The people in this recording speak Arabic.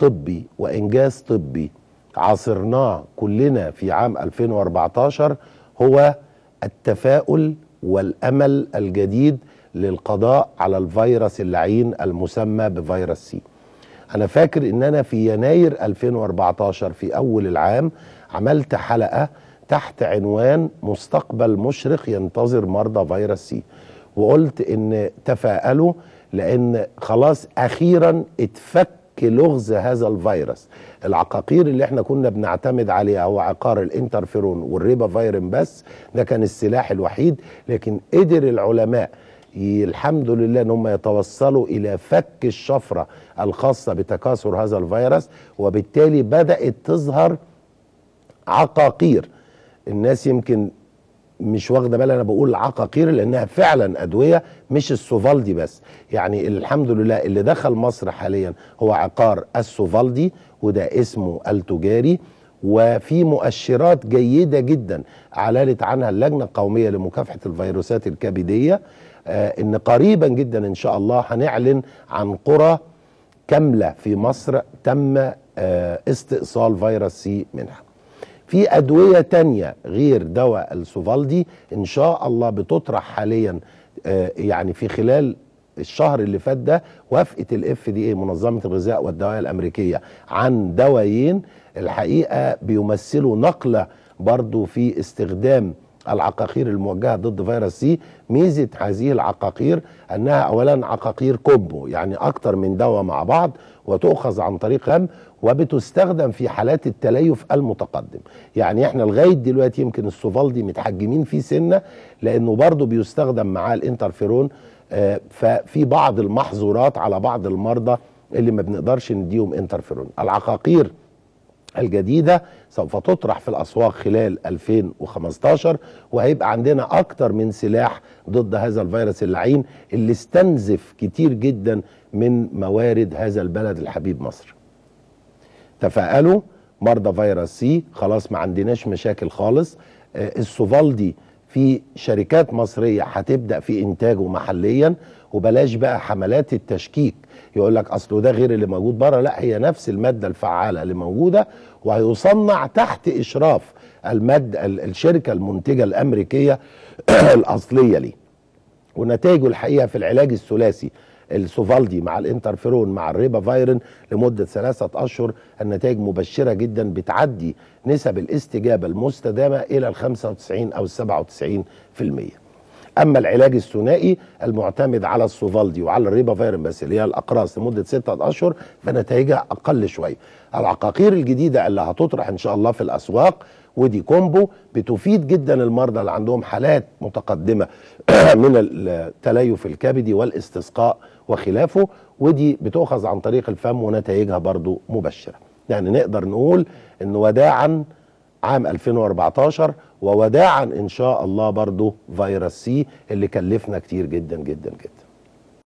طبي وإنجاز طبي عاصرناه كلنا في عام 2014 هو التفاؤل والأمل الجديد للقضاء على الفيروس اللعين المسمى بفيروس سي. أنا فاكر ان أنا في يناير 2014 في أول العام عملت حلقة تحت عنوان مستقبل مشرق ينتظر مرضى فيروس سي. وقلت إن تفاءلوا لأن خلاص أخيرا اتفك لغز هذا الفيروس. العقاقير اللي إحنا كنا بنعتمد عليها هو عقار الانترفيرون والريبافيرين بس ده كان السلاح الوحيد لكن قدر العلماء الحمد لله إن هم يتوصلوا إلى فك الشفرة الخاصة بتكاثر هذا الفيروس وبالتالي بدأت تظهر عقاقير. الناس يمكن مش واخدة بالها أنا بقول عقاقير لأنها فعلا أدوية مش السوفالدي بس. يعني الحمد لله اللي دخل مصر حاليا هو عقار السوفالدي وده اسمه التجاري. وفي مؤشرات جيدة جدا أعلنت عنها اللجنة القومية لمكافحة الفيروسات الكبدية. آه إن قريبا جدا إن شاء الله هنعلن عن قرى كاملة في مصر تم آه استئصال فيروس سي منها في أدوية تانية غير دواء السوفالدي إن شاء الله بتطرح حاليا آه يعني في خلال الشهر اللي فات ده وافقت ال FDA منظمة الغذاء والدواء الأمريكية عن دوايين. الحقيقة بيمثلوا نقلة برضو في استخدام العقاقير الموجهة ضد فيروس سي ميزة هذه العقاقير أنها اولا عقاقير combo يعني أكتر من دواء مع بعض وتؤخذ عن طريق الفم وبتستخدم في حالات التليف المتقدم. يعني إحنا لغاية دلوقتي يمكن السوفالدي متحجمين فيه سنة لأنه برضه بيستخدم معاه الإنترفيرون آه ففي بعض المحظورات على بعض المرضى اللي ما بنقدرش نديهم إنترفيرون. العقاقير الجديدة سوف تطرح في الأسواق خلال 2015 وهيبقى عندنا أكتر من سلاح ضد هذا الفيروس اللعين اللي استنزف كتير جدا من موارد هذا البلد الحبيب مصر. تفائلوا مرضى فيروس سي خلاص ما عندناش مشاكل خالص. آه السوفالدي في شركات مصرية هتبدأ في إنتاجه محليا وبلاش بقى حملات التشكيك. يقول لك أصله ده غير اللي موجود بره لا هي نفس المادة الفعالة اللي موجودة وهيصنع تحت إشراف المادة الشركة المنتجة الأمريكية الأصلية ليه. ونتائجه الحقيقة في العلاج الثلاثي. السوفالدي مع الانترفيرون مع الريبافيرين لمدة ثلاثة أشهر. النتائج مبشرة جدا بتعدي نسب الاستجابة المستدامة إلى ال 95 أو ال 97% أما العلاج الثنائي المعتمد على السوفالدي وعلى الريبافيرين بس اللي هي الأقراص لمدة ستة اشهر فنتائجها أقل شوية. العقاقير الجديدة اللي هتطرح إن شاء الله في الأسواق ودي combo بتفيد جدا المرضى اللي عندهم حالات متقدمة من التليف الكبدي والاستسقاء وخلافه ودي بتؤخذ عن طريق الفم ونتائجها برضو مبشرة. يعني نقدر نقول إن وداعا عام 2014 ووداعا إن شاء الله برضو فيروس سي اللي كلفنا كتير جدا جدا جدا.